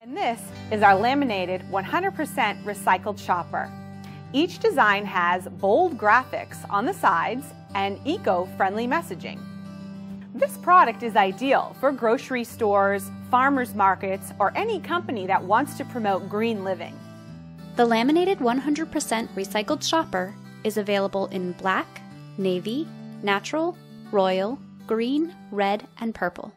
And this is our laminated 100% recycled shopper. Each design has bold graphics on the sides and eco-friendly messaging. This product is ideal for grocery stores, farmers markets, or any company that wants to promote green living. The laminated 100% recycled shopper is available in black, navy, natural, royal, green, red, and purple.